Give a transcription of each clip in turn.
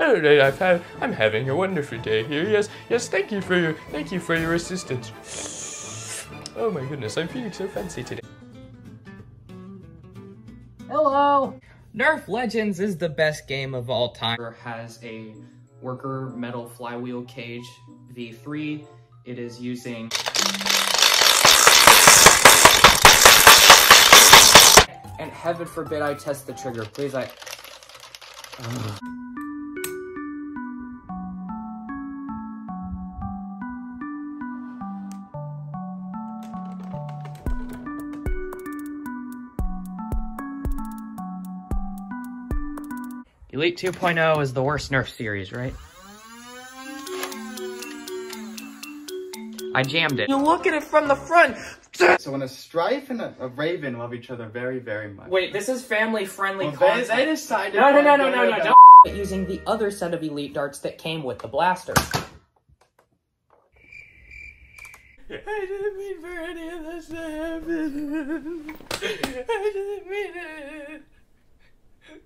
All right, I've had, I'm having a wonderful day here. Yes, yes. Thank you for your, thank you for your assistance. Oh my goodness, I'm feeling so fancy today. Hello! Nerf Legends is the best game of all time. has a worker metal flywheel cage V3. It is using and heaven forbid I test the trigger. Please, I. Elite 2.0 is the worst Nerf series, right? I jammed it. You look at it from the front. So when a Stryfe and a, a Rayven love each other very, very much. Wait, this is family friendly Well, content. they decided. No, no, no, on no, no, going no, don't using the other set of elite darts that came with the blaster. I didn't mean for any of this to happen. I didn't mean it.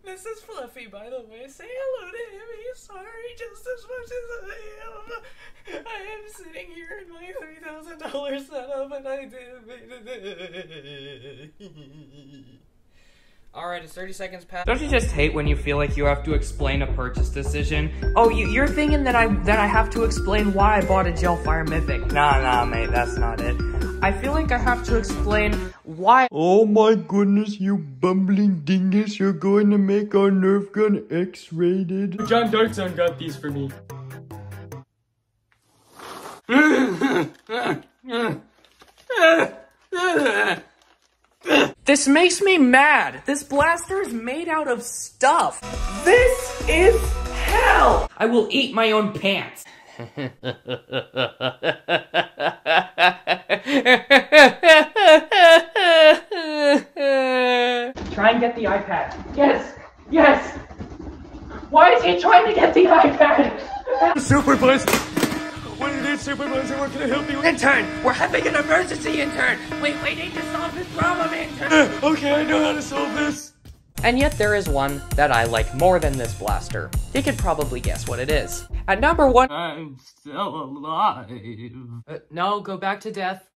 This is Fluffy, by the way. Say hello to him. He's sorry just as much as I am. I am sitting here in my three thousand dollars setup, and I didn't it. Alright, it's 30 seconds past. Don't you just hate when you feel like you have to explain a purchase decision? Oh, you, you're thinking that I that I have to explain why I bought a Gelfire Mythic. Nah, nah, mate, that's not it. I feel like I have to explain why Oh my goodness, you bumbling dingus! You're going to make our Nerf gun X-rated. John Darkzone got these for me. This makes me mad. This blaster is made out of stuff. This is hell. I will eat my own pants. Try and get the iPad. Yes, yes. Why is he trying to get the iPad? Super Supervisor! What do you need, Supervisor? What can I help you with? Intern, we're having an emergency, intern. Wait, we need to solve this problem, intern. Uh, okay, I know how to solve this. And yet there is one that I like more than this blaster. You could probably guess what it is. At number one, I'm still alive. Uh, no, go back to death.